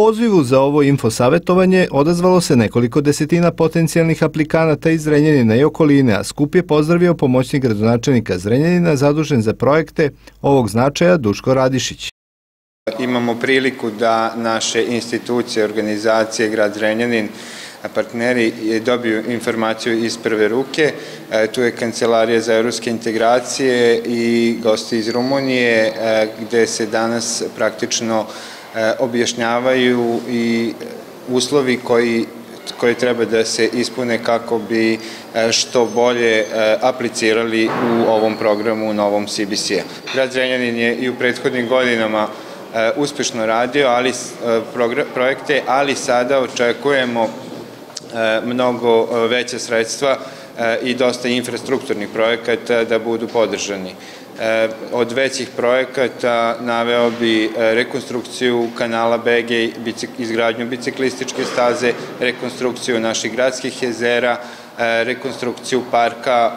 pozivu za ovo infosavetovanje odazvalo se nekoliko desetina potencijalnih aplikanata iz Zrenjanina i okoline, a skup je pozdravio pomoćnik gradonačelnika Zrenjanina zadužen za projekte ovog značaja Duško Radišić. Imamo priliku da naše institucije, organizacije, grad Zrenjanin, partneri dobiju informaciju iz prve ruke. E, tu je Kancelarija za evropske integracije i gosti iz Rumunije, e, gde se danas praktično objašnjavaju i uslovi koji koje treba da se ispune kako bi što bolje aplicirali u ovom programu, u novom CBC-a. Grad Zrenjanin je i u prethodnim godinama uspešno radio ali, projekte, ali sada očekujemo E, mnogo e, veće sredstva e, i dosta infrastrukturnih projekata da budu podržani. Od većih projekata naveo bi rekonstrukciju kanala Bege, izgradnju biciklističke staze, rekonstrukciju naših gradskih jezera, rekonstrukciju parka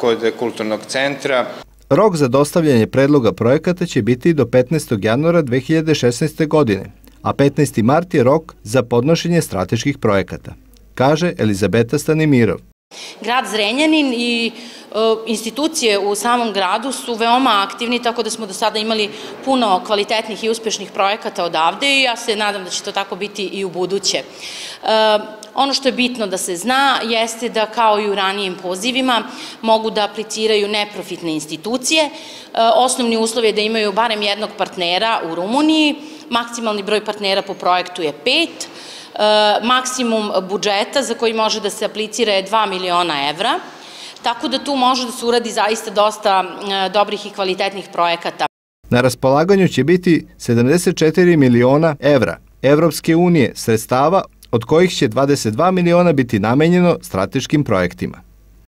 kod kulturnog centra. Rok za dostavljanje predloga projekata će biti do 15. januara 2016. godine, a 15. mart je rok za podnošenje strateških projekata kaže Elizabeta Stanimirov. Grad Zrenjanin i e, institucije u samom gradu su veoma aktivni, tako da smo do sada imali puno kvalitetnih i uspešnih projekata odavde i ja se nadam da će to tako biti i u buduće. E, ono što je bitno da se zna jeste da kao i u ranijim pozivima mogu da apliciraju neprofitne institucije. E, osnovni uslov je da imaju barem jednog partnera u Rumuniji, maksimalni broj partnera po projektu je pet, maksimum budžeta za koji može da se aplicira je 2 miliona evra, tako da tu može da se uradi zaista dosta e, dobrih i kvalitetnih projekata. Na raspolaganju će biti 74 miliona evra Evropske unije sredstava, od kojih će 22 miliona biti namenjeno strateškim projektima.